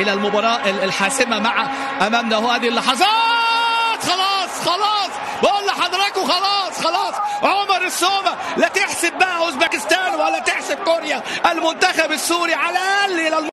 إلى المباراة الحاسمة مع أمامنا. هو هذه اللحظات. خلاص خلاص. بقول لحضراتكم خلاص خلاص. عمر السومة لا تحسب بقى أوزبكستان ولا تحسب كوريا. المنتخب السوري على الأقل إلى